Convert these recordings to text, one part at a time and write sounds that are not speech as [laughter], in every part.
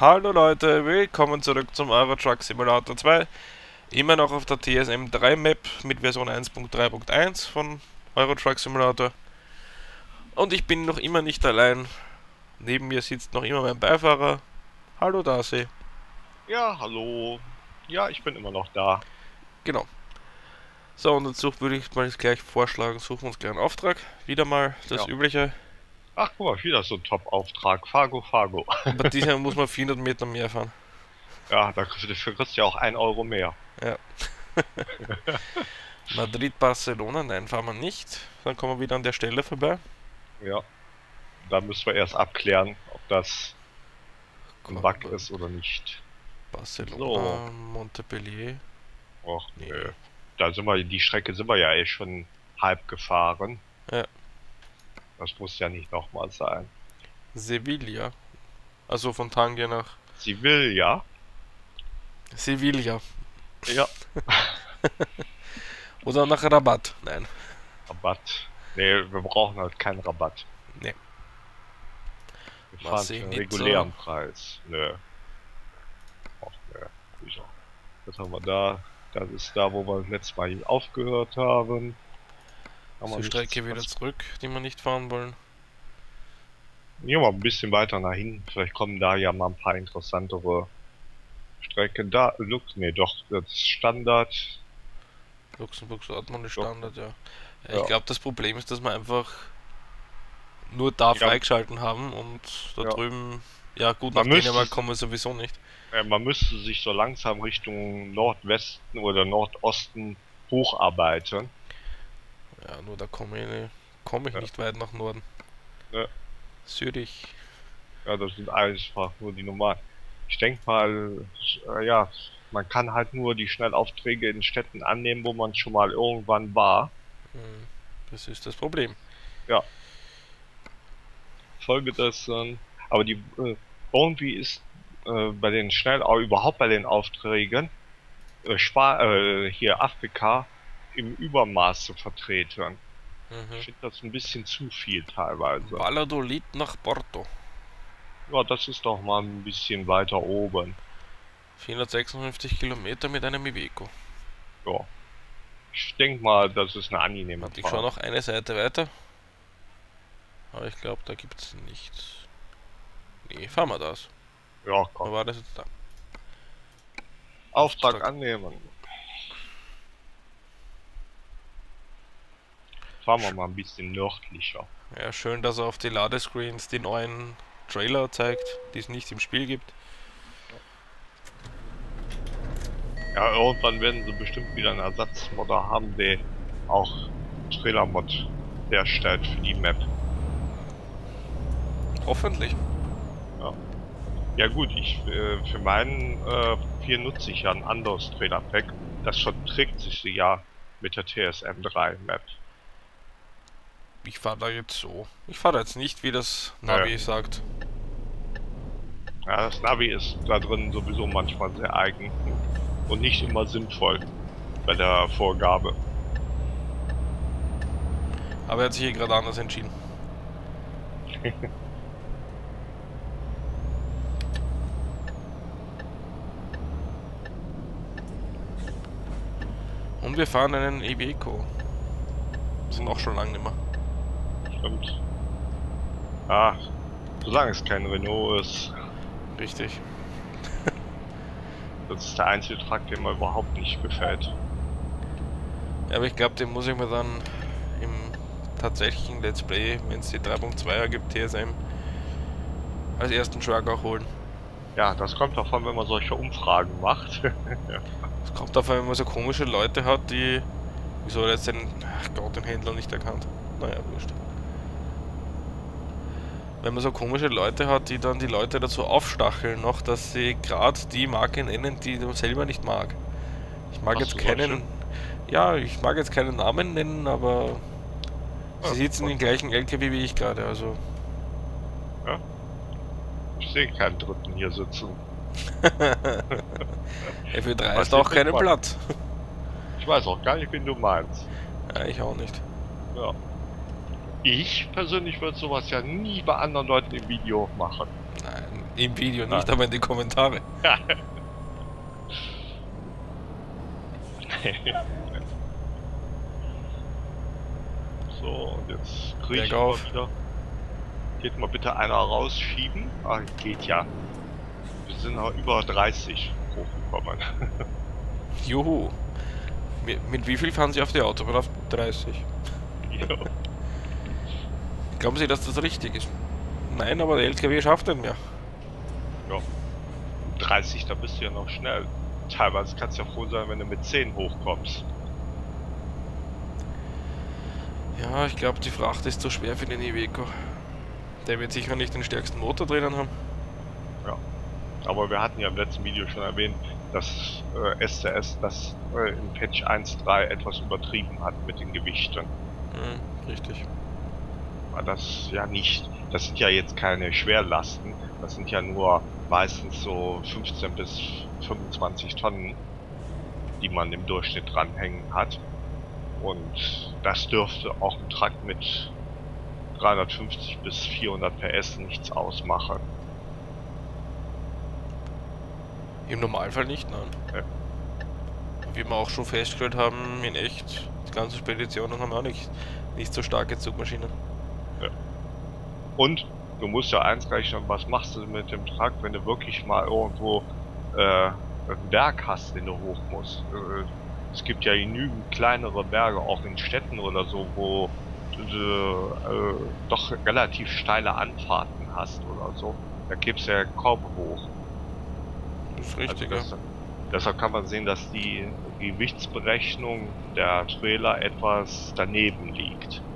Hallo Leute, willkommen zurück zum Euro Truck Simulator 2. Immer noch auf der TSM 3 Map mit Version 1.3.1 von Euro Truck Simulator. Und ich bin noch immer nicht allein. Neben mir sitzt noch immer mein Beifahrer. Hallo Darcy. Ja, hallo. Ja, ich bin immer noch da. Genau. So, und dazu würde ich mal gleich vorschlagen, suchen uns gleich einen Auftrag. Wieder mal das Ja. übliche. Ach, guck mal, wieder so ein Top-Auftrag. Fargo, Fargo. Aber diesmal muss man 400 Meter mehr fahren. Ja, da kriegst du kriegst du ja auch ein Euro mehr. [laughs] Madrid, Barcelona, nein, fahren wir nicht. Dann kommen wir wieder an der Stelle vorbei. Ja. Da müssen wir erst abklären, ob das ein Bug ist oder nicht. Barcelona, Montpellier. Och, Nee. nö. Da sind wir, die Strecke sind wir ja eh schon halb gefahren. Ja. Das muss ja nicht nochmal sein. Sevilla. Also von Tangier nach ja. Sevilla. Ja. [laughs] Oder nach Rabat. Nein. Rabatt. Nee, wir brauchen halt keinen Rabatt. Nee. Wir fahren für Nizza. regulären Preis. Nö. Ach, nö. Wieso? Was haben wir da? Das ist da, wo wir das letzte Mal aufgehört haben. Haben wir Die nichts- Strecke wieder zurück, die wir nicht fahren wollen. Gehen wir mal ein bisschen weiter nach hinten. Vielleicht kommen da ja mal ein paar interessantere Strecken. Da, look, nee, doch, das ist Standard. Luxemburg Dortmund ist. Standard, ja. ja Ja. ich glaube, das Problem ist, dass wir einfach nur da Ja. freigeschalten haben und da Ja. drüben, ja gut, nach müsste Dänemark kommen wir sowieso nicht. Äh, man müsste sich so langsam Richtung Nordwesten oder Nordosten hocharbeiten. Ja, nur da komme ich, nicht- komme ich Ja. nicht weit nach Norden. Ja. Zürich. Ja, das sind einfach nur die normalen. Ich denke mal, äh, ja, man kann halt nur die Schnellaufträge in Städten annehmen, wo man schon mal irgendwann war. Hm, Das ist das Problem. Folge dessen. Aber die äh, irgendwie ist äh, bei den Schnell überhaupt bei den Aufträgen äh, Spa äh, hier Afrika im Übermaße vertreten. Mhm. Ich finde das ein bisschen zu viel teilweise. Valladolid nach Porto. Ja, das ist doch mal ein bisschen weiter oben. 456 Kilometer mit einem Iveco. Ja. Ich denke mal, das ist eine angenehme Warte, ich schaue Fahrt. noch eine Seite weiter. Aber ich glaube, da gibt es nichts. Nee, fahren wir das. Ja, Wo komm. war das jetzt da? Auftrag Auftrag. annehmen. Fahren wir mal ein bisschen nördlicher. Ja, schön, dass er auf die Ladescreens die neuen Trailer zeigt, die es nicht im Spiel gibt. Ja, irgendwann werden sie bestimmt wieder einen Ersatzmodder haben, der auch Trailer-Mod herstellt für die Map. Hoffentlich. Ja gut, ich äh, für meinen äh, 4 nutze ich ja ein anderes Trailer-Pack. Das verträgt sich ja mit der TSM 3 Map. Ich fahre da jetzt so. Ich fahre jetzt nicht, wie das Navi Ja. sagt. Ja, das Navi ist da drin sowieso manchmal sehr eigen und nicht immer sinnvoll bei der Vorgabe. Aber er hat sich hier gerade anders entschieden. [laughs] Und wir fahren einen Iveco. Sind auch schon lange nicht mehr. Stimmt. Ah, solange es kein Renault ist, Richtig. das ist der einzige Truck, der mir überhaupt nicht gefällt. Ja, aber ich glaube, den muss ich mir dann im tatsächlichen Let's Play, wenn es die 3.2er gibt, TSM, als ersten Truck auch holen. Ja, das kommt davon, wenn man solche Umfragen macht. [laughs] Es kommt davon, wenn man so komische Leute hat, die. Wieso hat er jetzt den. Ach Gott, den Händler nicht erkannt? Naja, wurscht. Wenn man so komische Leute hat, die dann die Leute dazu aufstacheln, noch, dass sie gerade die Marke nennen, die man selber nicht mag. Ich mag Hast jetzt keinen. Ja, ich mag jetzt keinen Namen nennen, aber. Ja, Sie sitzen im gleichen LKW wie ich gerade, also. Ich sehe keinen Dritten hier sitzen. [laughs] F3 Was ist auch keinen Platz. Ich weiß auch gar nicht, wen du meinst. Ja, ich auch nicht. Ja. Ich persönlich würde sowas ja nie bei anderen Leuten im Video machen. Nein, Im Video, nicht aber in die Kommentare. [laughs] so, und jetzt kriege ich mal wieder. Geht mal bitte einer rausschieben. Ah, geht ja. Wir sind noch über 30 hochgekommen. Juhu. Mit, mit wie viel fahren Sie auf die Autobahn? Auf 30. ja. Glauben Sie, dass das richtig ist? Nein, aber der LKW schafft nicht mehr. ja. 30, da bist du ja noch schnell. Teilweise kannst du ja froh sein, wenn du mit 10 hochkommst. Ja, ich glaube, die Fracht ist zu schwer für den Iveco. Der wird sicher nicht den stärksten Motor drinnen haben. Aber wir hatten ja im letzten Video schon erwähnt, dass äh, SCS das äh, in Patch 1.3 etwas übertrieben hat mit den Gewichten. Mhm, richtig. Weil das ja nicht, das sind ja jetzt keine Schwerlasten, das sind ja nur meistens so 15 bis 25 Tonnen, die man im Durchschnitt dranhängen hat. Und das dürfte auch ein Truck mit 350 bis 400 PS nichts ausmachen. Im Normalfall nicht, nein. Ja. Wie wir auch schon festgestellt haben, in echt, die ganzen Speditionen haben auch nicht, nicht so starke Zugmaschinen. Und du musst ja eins rechnen, was machst du mit dem Truck, wenn du wirklich mal irgendwo äh, einen Berg hast, den du hoch musst. Äh, es gibt ja genügend kleinere Berge, auch in Städten oder so, wo du äh, doch relativ steile Anfahrten hast oder so. Da gibt's ja kaum hoch. Das ist richtig, Also das, Deshalb kann man sehen, dass die Gewichtsberechnung der Trailer etwas daneben liegt.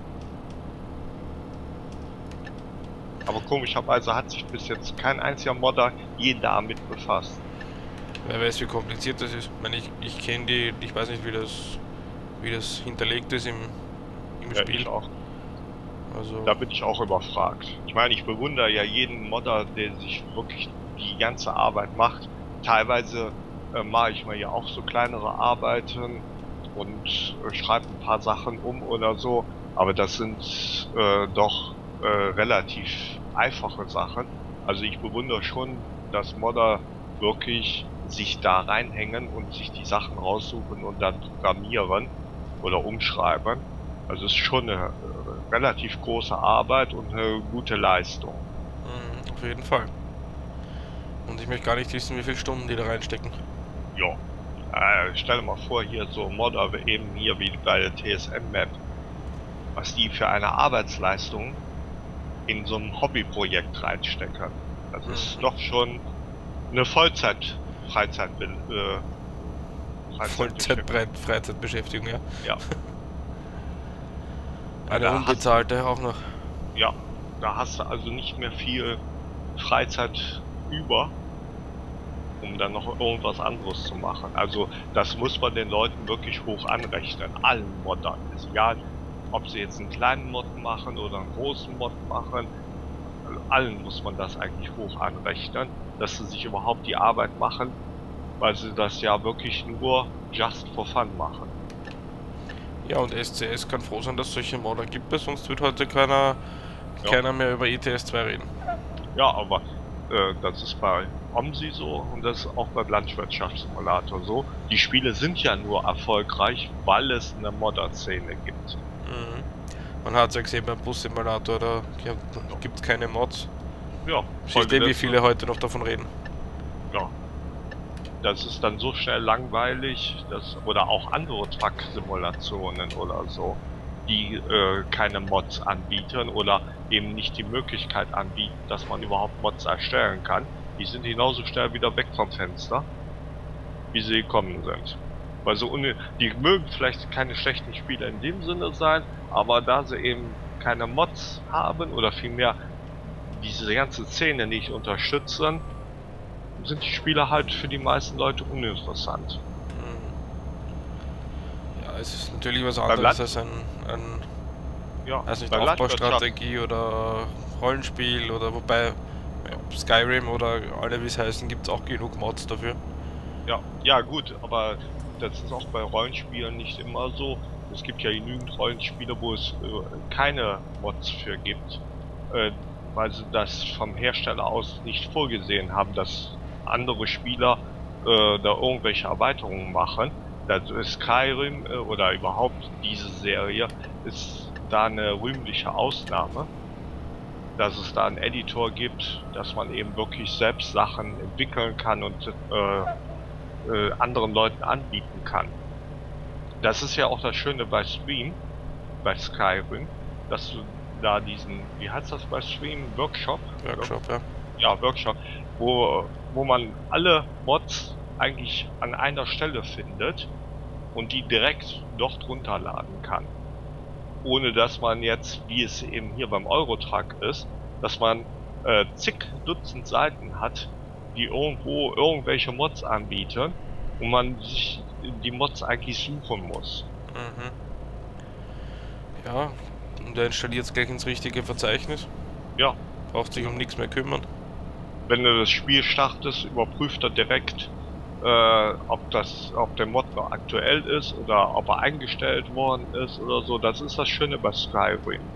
Aber komischerweise hat sich bis jetzt kein einziger Modder je damit befasst. Wer weiß, wie kompliziert das ist. Ich meine, ich, ich kenne die, ich weiß nicht, wie das, wie das hinterlegt ist im, im Ja, Spiel. auch. Also, Da bin ich auch überfragt. Ich meine, ich bewundere ja jeden Modder, der sich wirklich die ganze Arbeit macht. Teilweise äh, mache ich mir ja auch so kleinere Arbeiten und äh, schreibe ein paar Sachen um oder so. Aber das sind äh, doch äh, relativ einfache Sachen. Also ich bewundere schon, dass Modder wirklich sich da reinhängen und sich die Sachen raussuchen und dann programmieren oder umschreiben. Also es ist schon eine äh, relativ große Arbeit und eine gute Leistung. Mhm, auf jeden Fall. Und ich möchte gar nicht wissen, wie viele Stunden die da reinstecken. Ja. Äh, stell dir mal vor, hier so Modder eben hier wie bei der TSM-Map, was die für eine Arbeitsleistung in so ein Hobbyprojekt reinstecken. Das ist Mhm. doch schon eine Vollzeit Freizeit äh, Vollzeit Freizeitbeschäftigung, ja. Ja. [laughs] Eine da hast- unbezahlte auch noch. Ja, da hast du also nicht mehr viel Freizeit über, um dann noch irgendwas anderes zu machen. Also das muss man den Leuten wirklich hoch anrechnen. Allen Moddern. Ist egal, ob sie jetzt einen kleinen Mod machen oder einen großen Mod machen. Allen muss man das eigentlich hoch anrechnen, dass sie sich überhaupt die Arbeit machen, weil sie das ja wirklich nur just for fun machen. Ja, und SCS kann froh sein, dass es solche Modder gibt, sonst wird heute keiner, Ja. keiner mehr über ETS 2 reden. Ja, aber äh, das ist bei OMSI so und das ist auch beim Landwirtschaftssimulator so. Die Spiele sind ja nur erfolgreich, weil es eine Modder-Szene gibt. Man hat ja gesehen beim Bus-Simulator, da gibt es keine Mods. Ja, Siehst du, wie viele heute noch davon reden? Ja. Das ist dann so schnell langweilig, dass, oder auch andere Truck-Simulationen oder so, die äh, keine Mods anbieten oder eben nicht die Möglichkeit anbieten, dass man überhaupt Mods erstellen kann. Die sind genauso schnell wieder weg vom Fenster, wie sie gekommen sind. Weil so ohne, die mögen vielleicht keine schlechten Spiele in dem Sinne sein, aber da sie eben keine Mods haben oder vielmehr diese ganze Szene nicht unterstützen, sind die Spiele halt für die meisten Leute uninteressant. Mhm. Ja, es ist natürlich was anderes als ein, ein Ja, weiß nicht, Aufbaustrategie oder Rollenspiel oder wobei Skyrim oder alle wie es heißen, gibt es auch genug Mods dafür. Ja, ja gut, aber das ist auch bei Rollenspielen nicht immer so. Es gibt ja genügend Rollenspiele, wo es äh, keine Mods für gibt. Äh, weil sie das vom Hersteller aus nicht vorgesehen haben, dass andere Spieler äh, da irgendwelche Erweiterungen machen. Das ist Skyrim äh, oder überhaupt diese Serie ist da eine rühmliche Ausnahme, dass es da einen Editor gibt, dass man eben wirklich selbst Sachen entwickeln kann und äh, äh, anderen Leuten anbieten kann. Das ist ja auch das Schöne bei Stream, bei Skyrim, dass du da diesen, wie heißt das bei Stream, Workshop? Workshop, ja. Ja, Workshop, wo, wo man alle Mods eigentlich an einer Stelle findet und die direkt dort runterladen kann. Ohne dass man jetzt, wie es eben hier beim Eurotruck ist, dass man äh, zig Dutzend Seiten hat, die irgendwo irgendwelche Mods anbieten und man sich die Mods eigentlich suchen muss. Mhm. Ja, und der installiert es gleich ins richtige Verzeichnis. Ja. Braucht sich um nichts mehr kümmern. Wenn du das Spiel startest, überprüft er direkt, äh, ob das, ob der Mod noch aktuell ist oder ob er eingestellt worden ist oder so. Das ist das Schöne bei Skyrim.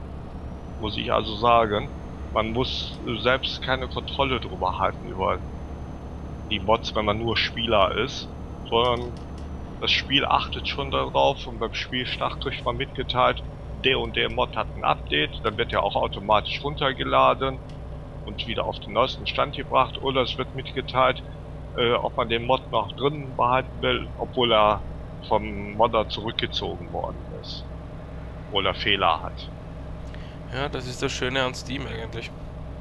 Muss ich also sagen. Man muss selbst keine Kontrolle drüber halten über die Mods, wenn man nur Spieler ist, sondern das Spiel achtet schon darauf und beim Spielstart kriegt man mitgeteilt, der und der Mod hat ein Update, dann wird er auch automatisch runtergeladen und wieder auf den neuesten Stand gebracht oder es wird mitgeteilt, äh, ob man den Mod noch drin behalten will, obwohl er vom Modder zurückgezogen worden ist. Obwohl er Fehler hat. Ja, das ist das Schöne an Steam eigentlich.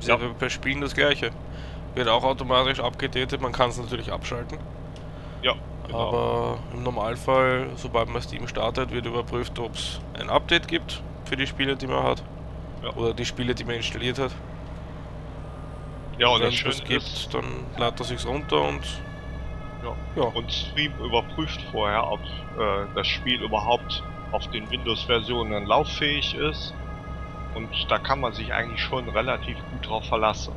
Ja. bei Spielen das gleiche. Wird auch automatisch abgedatet, man kann es natürlich abschalten. Ja. Genau. Aber im Normalfall, sobald man Steam startet, wird überprüft, ob es ein Update gibt für die Spiele, die man hat. Ja. Oder die Spiele, die man installiert hat. Ja, und, wenn es das gibt, dann lädt er sich's runter und ja. ja. Und Stream überprüft vorher, ob äh, das Spiel überhaupt auf den Windows-Versionen lauffähig ist. Und da kann man sich eigentlich schon relativ gut drauf verlassen.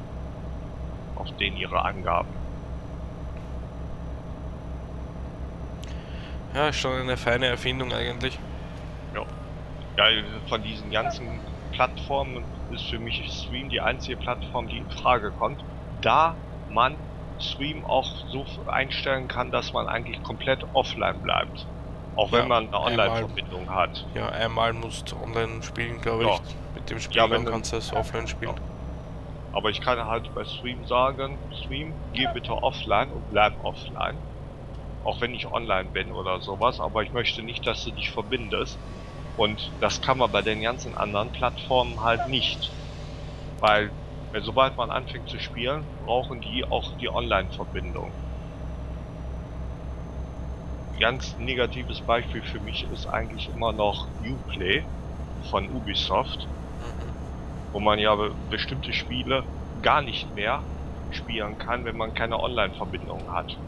Auf den ihre Angaben. Ja, schon eine feine Erfindung eigentlich. Ja. Ja, von diesen ganzen Plattformen ist für mich Stream die einzige Plattform, die in Frage kommt, da man Stream auch so einstellen kann, dass man eigentlich komplett offline bleibt. Auch wenn ja, man eine Online-Verbindung hat. Ja, einmal musst du online spielen, glaube ja. ich. Mit dem Spiel ja, dann kannst du es offline spielen. Aber ich kann halt bei Stream sagen, Stream, geh bitte offline und bleib offline. Auch wenn ich online bin oder sowas, aber ich möchte nicht, dass du dich verbindest, und das kann man bei den ganzen anderen Plattformen halt nicht. Weil, sobald man anfängt zu spielen, brauchen die auch die Online-Verbindung. Ganz negatives Beispiel für mich ist eigentlich immer noch Uplay von Ubisoft, wo man ja bestimmte Spiele gar nicht mehr spielen kann, wenn man keine Online-Verbindung hat.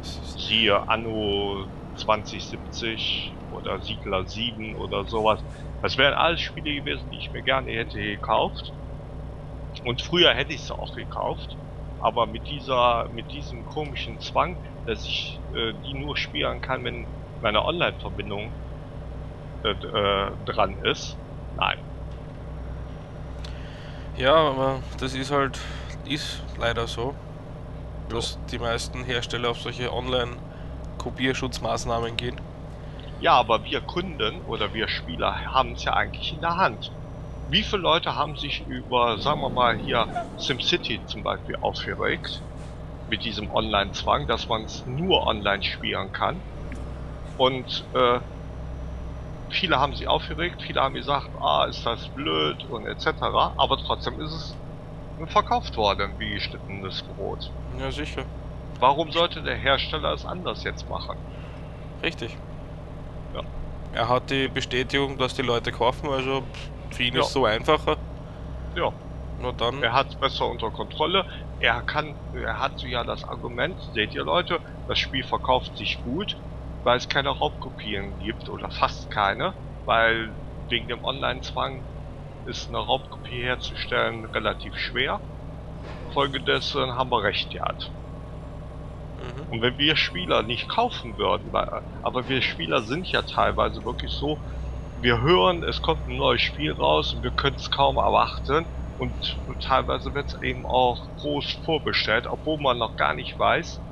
Siehe Anno 2070 oder Siedler 7 oder sowas. Das wären alles Spiele gewesen, die ich mir gerne hätte gekauft. Und früher hätte ich sie auch gekauft. Aber mit dieser, mit diesem komischen Zwang, dass ich äh, die nur spielen kann, wenn meine Online-Verbindung äh, äh, dran ist. Nein. Ja, aber das ist halt, ist leider so, dass die meisten Hersteller auf solche Online-Kopierschutzmaßnahmen gehen. Ja, aber wir Kunden oder wir Spieler haben es ja eigentlich in der Hand. Wie viele Leute haben sich über, sagen wir mal hier, SimCity zum Beispiel aufgeregt? Mit diesem Online-Zwang, dass man es nur online spielen kann. Und äh, viele haben sich aufgeregt, viele haben gesagt, ah, ist das blöd und etc. Aber trotzdem ist es verkauft worden wie geschnittenes Brot. Ja, sicher. Warum sollte der Hersteller es anders jetzt machen? Richtig. Ja. Er hat die Bestätigung, dass die Leute kaufen, also für ihn ja. ist so einfacher. Ja. Nur dann. Er hat es besser unter Kontrolle. Er kann, er hat ja das Argument, seht ihr Leute, das Spiel verkauft sich gut, weil es keine Raubkopien gibt oder fast keine, weil wegen dem Online-Zwang ist eine Raubkopie herzustellen relativ schwer. Folgedessen haben wir recht gehabt. Mhm. Und wenn wir Spieler nicht kaufen würden, aber wir Spieler sind ja teilweise wirklich so, wir hören, es kommt ein neues Spiel raus und wir können es kaum erwarten, und teilweise wird es eben auch groß vorbestellt, obwohl man noch gar nicht weiß,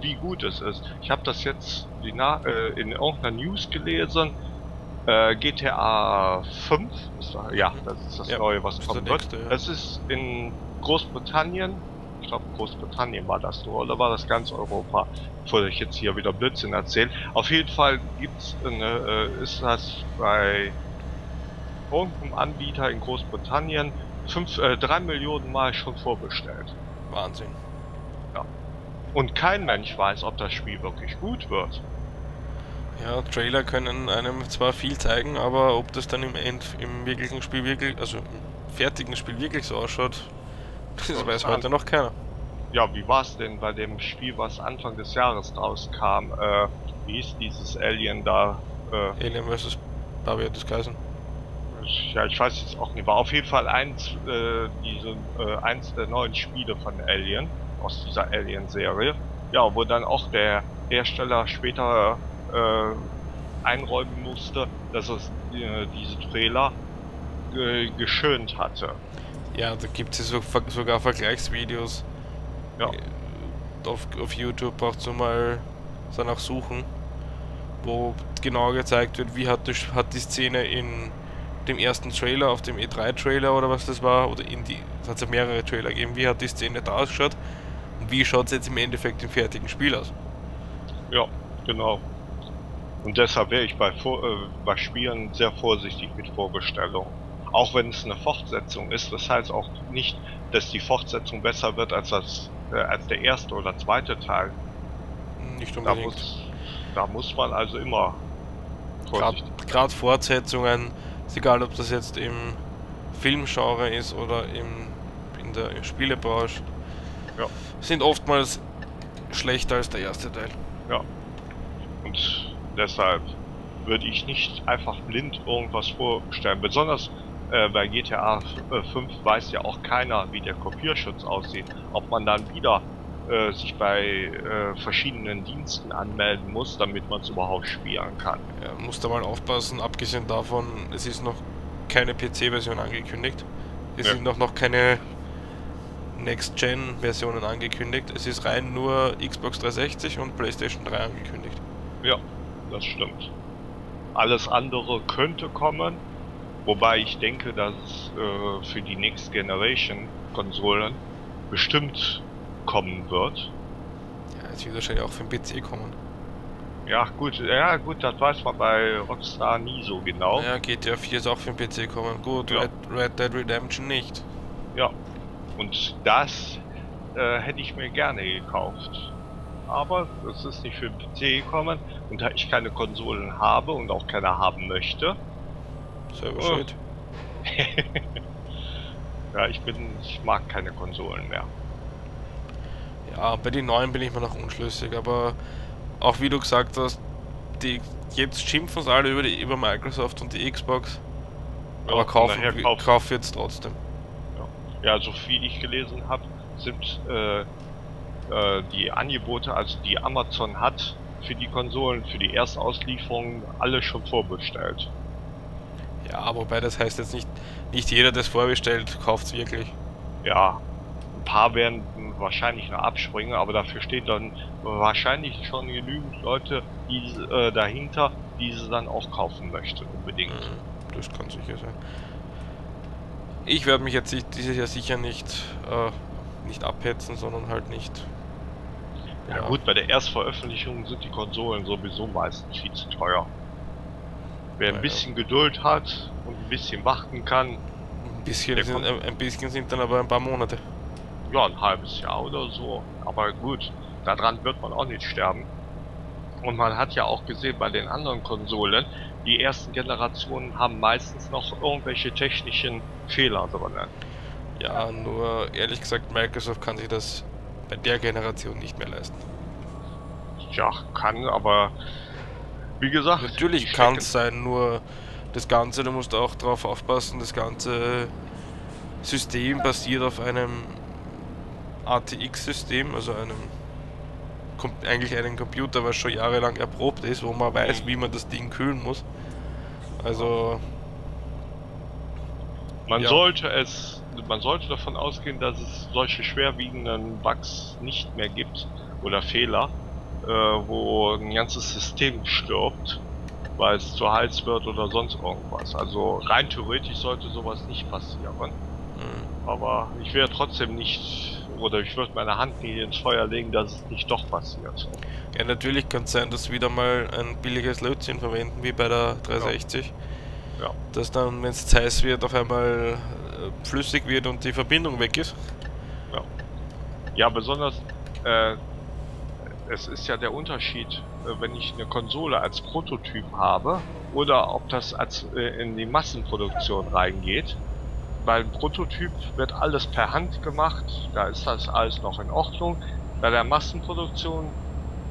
wie gut es ist. Ich habe das jetzt die Na äh, in irgendeiner News gelesen. Äh, GTA 5, ist, ja, mhm. das ist das ja, Neue, was kommen wird. Nächste, ja. Es ist in Großbritannien, ich glaube Großbritannien war das nur, oder war das ganz Europa? Bevor ich jetzt hier wieder Blödsinn erzähle. Auf jeden Fall gibt's eine, äh, ist das bei irgendeinem Anbieter in Großbritannien 5, äh, 3 Millionen Mal schon vorbestellt. Wahnsinn. Und kein Mensch weiß, ob das Spiel wirklich gut wird. Ja, Trailer können einem zwar viel zeigen, aber ob das dann im End, im wirklichen Spiel wirklich, also im fertigen Spiel wirklich so ausschaut, [laughs] das Und weiß heute noch keiner. Ja, wie war es denn bei dem Spiel, was Anfang des Jahres rauskam? Äh, wie ist dieses Alien da? Äh, Alien vs. Barbie des Kaisen. Ja, ich weiß jetzt auch nicht. War auf jeden Fall eins, äh, diese, äh, eins der neuen Spiele von Alien, aus dieser Alien-Serie. Ja, wo dann auch der Hersteller später äh, einräumen musste, dass es äh, diese Trailer äh, geschönt hatte. Ja, da gibt es so, sogar Vergleichsvideos. Ja. Auf, auf YouTube braucht ihr mal danach suchen, wo genau gezeigt wird, wie hat die, hat die Szene in dem ersten Trailer, auf dem E3-Trailer oder was das war, oder in die, es hat ja mehrere Trailer gegeben, wie hat die Szene da ausgeschaut wie schaut es jetzt im Endeffekt im fertigen Spiel aus. Ja, genau. Und deshalb wäre ich bei, Vor äh, bei Spielen sehr vorsichtig mit Vorbestellungen. Auch wenn es eine Fortsetzung ist, das heißt auch nicht, dass die Fortsetzung besser wird als, das, äh, als der erste oder zweite Teil. Nicht unbedingt. Da muss, da muss man also immer Gerade Fortsetzungen, ist egal ob das jetzt im Filmgenre ist oder im, in der Spielebranche, ja. sind oftmals schlechter als der erste Teil. Ja. Und Deshalb würde ich nicht einfach blind irgendwas vorstellen. Besonders äh, bei GTA 5 weiß ja auch keiner, wie der Kopierschutz aussieht. Ob man dann wieder äh, sich bei äh, verschiedenen Diensten anmelden muss, damit man es überhaupt spielen kann. Ja, muss da mal aufpassen. Abgesehen davon, es ist noch keine PC-Version angekündigt. Es ja. sind noch, noch keine Next-Gen-Versionen angekündigt. Es ist rein nur Xbox 360 und PlayStation 3 angekündigt. Ja, das stimmt. Alles andere könnte kommen, wobei ich denke, dass äh, für die Next Generation Konsolen bestimmt kommen wird. Ja, es wird wahrscheinlich auch für den PC kommen. Ja, gut, ja, gut, das weiß man bei Rockstar nie so genau. Ja, GTA 4 ist auch für den PC kommen. Gut, ja. Red, Red, Dead Redemption nicht. Ja, und das äh, hätte ich mir gerne gekauft aber es ist nicht für den PC gekommen und da ich keine Konsolen habe und auch keine haben möchte. Selber oh. schuld. [laughs] ja, ich bin, ich mag keine Konsolen mehr. Ja, bei den neuen bin ich mir noch unschlüssig, aber auch wie du gesagt hast, die jetzt schimpfen es alle über, die, über Microsoft und die Xbox. Ja, aber kaufen, kaufen. kauf jetzt trotzdem. Ja. so viel ich gelesen habe, sind äh, äh, die Angebote, also die Amazon hat für die Konsolen, für die Erstauslieferung, alle schon vorbestellt. Ja, wobei das heißt jetzt nicht, nicht jeder, der es vorbestellt, kauft es wirklich. Ja, ein paar werden wahrscheinlich noch abspringen, aber dafür steht dann wahrscheinlich schon genügend Leute die, äh, dahinter, die sie dann auch kaufen möchten, unbedingt. Mhm, das kann sicher sein. Ich werde mich jetzt dieses Jahr sicher nicht, äh, nicht abhetzen, sondern halt nicht ja, ja gut, bei der Erstveröffentlichung sind die Konsolen sowieso meistens viel zu teuer. Wer ein bisschen. Geduld hat und ein bisschen warten kann. Ein bisschen, sind, ein bisschen sind dann aber ein paar Monate. Ja, ein halbes Jahr oder so. Aber gut, daran wird man auch nicht sterben. Und man hat ja auch gesehen bei den anderen Konsolen, die ersten Generationen haben meistens noch irgendwelche technischen Fehler drin. Ja, nur ehrlich gesagt, Microsoft kann sich das bei der Generation nicht mehr leisten. Ja, kann, aber wie gesagt. Natürlich kann es sein, nur das Ganze, du musst auch darauf aufpassen, das ganze System basiert auf einem ATX-System, also einem eigentlich einen Computer, was schon jahrelang erprobt ist, wo man weiß, mhm. wie man das Ding kühlen muss. Also Man Ja. sollte es, man sollte davon ausgehen, dass es solche schwerwiegenden Bugs nicht mehr gibt oder Fehler, äh, wo ein ganzes System stirbt, weil es zu heiß wird oder sonst irgendwas. Also rein theoretisch sollte sowas nicht passieren. Mhm. Aber ich wäre trotzdem nicht, oder ich würde meine Hand nie ins Feuer legen, dass es nicht doch passiert. Ja, natürlich kann es sein, dass wieder mal ein billiges Lötzinn verwenden, wie bei der 360. Ja. Dass dann, wenn es heiß wird, auf einmal äh, flüssig wird und die Verbindung weg ist. Ja, besonders, äh, es ist ja der Unterschied, äh, wenn ich eine Konsole als Prototyp habe oder ob das als äh, in die Massenproduktion reingeht. Bei einem Prototyp wird alles per Hand gemacht, da ist das alles noch in Ordnung. Bei der Massenproduktion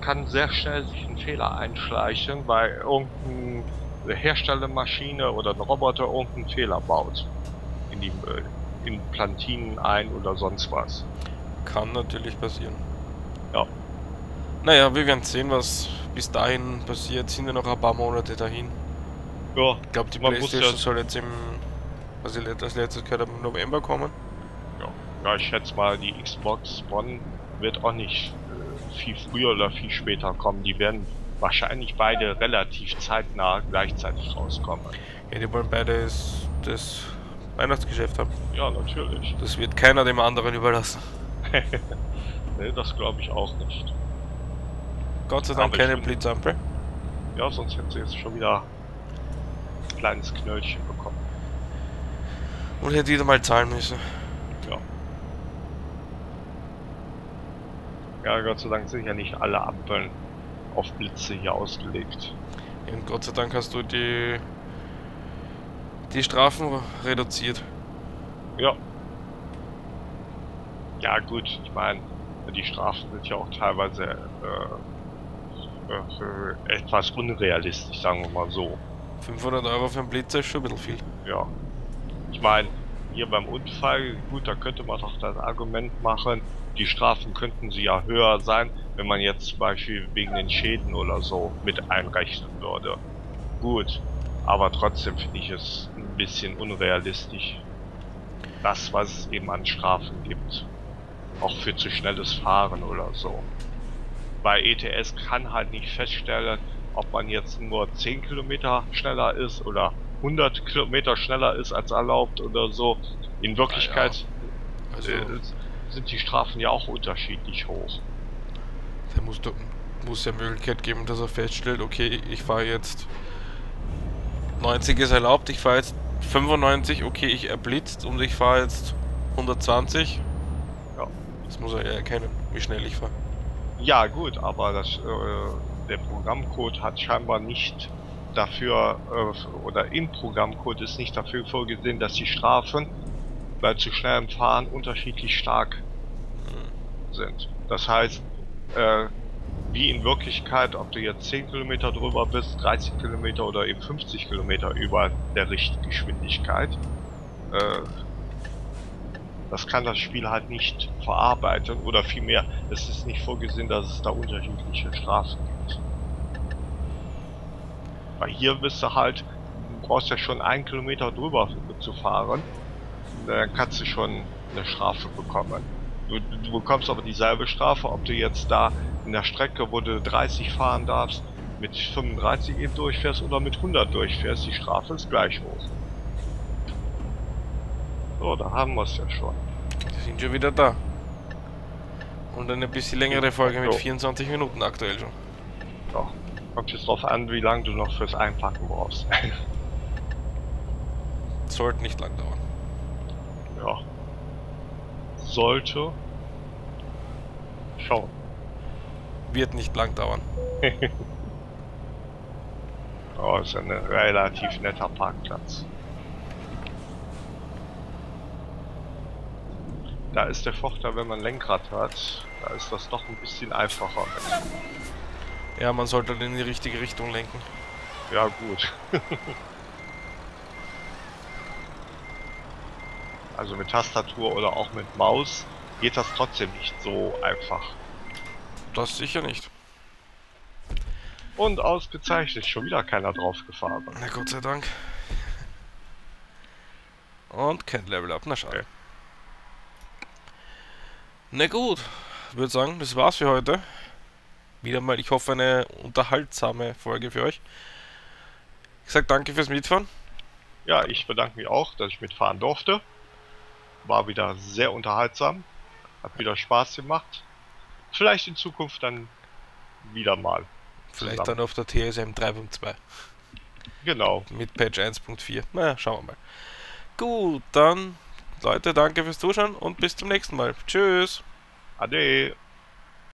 kann sehr schnell sich ein Fehler einschleichen, weil irgendeine Herstellermaschine oder ein Roboter irgendeinen Fehler baut. In die äh, in Plantinen ein oder sonst was. Kann natürlich passieren. Ja. Naja, wir werden sehen, was bis dahin passiert. Sind ja noch ein paar Monate dahin. Ja, Ich glaube, die Man Playstation ja- soll jetzt im, was ich als letztes gehört habe, im November kommen. Ja, ich schätze mal, die Xbox One wird auch nicht äh, viel früher oder viel später kommen. Die werden wahrscheinlich beide relativ zeitnah gleichzeitig rauskommen. Ja, die wollen beide das, Weihnachtsgeschäft haben. Ja, natürlich. Das wird keiner dem anderen überlassen. [laughs] Ne, das glaube ich auch nicht. Gott sei Dank keine Blitzampel. Ja, sonst hätte sie jetzt schon wieder ein kleines Knöllchen bekommen. Und hätte wieder mal zahlen müssen. Ja. Ja, Gott sei Dank sind ja nicht alle Ampeln auf Blitze hier ausgelegt. Und Gott sei Dank hast du die, die Strafen reduziert. Ja. Ja gut, ich meine, die Strafen sind ja auch teilweise äh, äh, etwas unrealistisch, sagen wir mal so. 500 Euro für einen Blitzer ist schon ein bisschen viel. Ja. Ich meine, hier beim Unfall, gut, da könnte man doch das Argument machen, die Strafen könnten sie ja höher sein, wenn man jetzt zum Beispiel wegen den Schäden oder so mit einrechnen würde. Gut, aber trotzdem finde ich es ein bisschen unrealistisch. Das, was es eben an Strafen gibt. Auch für zu schnelles Fahren oder so. Weil ETS kann halt nicht feststellen, ob man jetzt nur 10 Kilometer schneller ist oder 100 Kilometer schneller ist als erlaubt oder so. In Wirklichkeit Also, äh, sind die Strafen ja auch unterschiedlich hoch. da muss, muss ja Möglichkeit geben, dass er feststellt, okay, ich fahre jetzt 90 ist erlaubt, ich fahre jetzt 95, okay, ich erblitzt und ich fahre jetzt 120. Ja. Das muss er ja erkennen, wie schnell ich fahre. Ja gut, aber das, äh, der Programmcode hat scheinbar nicht dafür, äh, oder im Programmcode ist nicht dafür vorgesehen, dass die Strafen bei zu schnellem Fahren unterschiedlich stark sind. Das heißt, äh, wie in Wirklichkeit, ob du jetzt 10 Kilometer drüber bist, 30 Kilometer oder eben 50 Kilometer über der Richtgeschwindigkeit, äh, das kann das Spiel halt nicht verarbeiten oder vielmehr, es ist nicht vorgesehen, dass es da unterschiedliche Strafen gibt. Weil hier bist du halt, du brauchst ja schon einen Kilometer drüber zu fahren, dann kannst du schon eine Strafe bekommen. Du, du bekommst aber dieselbe Strafe, ob du jetzt da in der Strecke, wo du 30 fahren darfst, mit 35 eben durchfährst oder mit 100 durchfährst, die Strafe ist gleich hoch. So, da haben wir es ja schon. Die sind schon wieder da. Und eine bisschen längere Folge mit Jo. 24 Minuten aktuell schon. Kommt jetzt drauf an, wie lange du noch fürs Einpacken brauchst. [laughs] Sollte nicht lang dauern. ja. Sollte. Schauen. Wird nicht lang dauern. [laughs] Oh, ist ein relativ netter Parkplatz. Da ist der Vorteil, wenn man Lenkrad hat, da ist das doch ein bisschen einfacher. Ja, man sollte in die richtige Richtung lenken. Ja, gut. [laughs] also mit Tastatur oder auch mit Maus geht das trotzdem nicht so einfach. Das sicher nicht. Und ausgezeichnet, schon wieder keiner drauf gefahren. Na Gott sei Dank. Und kein Level Up, na schade. Na gut, würde sagen, das war's für heute. Wieder mal, ich hoffe, eine unterhaltsame Folge für euch. Ich sag danke fürs Mitfahren. Ja, ich bedanke mich auch, dass ich mitfahren durfte. War wieder sehr unterhaltsam. Hat wieder Spaß gemacht. Vielleicht in Zukunft dann wieder mal. Vielleicht zusammen. dann auf der TSM 3.2. Genau. Mit Patch 1.4. Naja, schauen wir mal. Gut, dann Leute, danke fürs Zuschauen und bis zum nächsten Mal. Tschüss. Ade.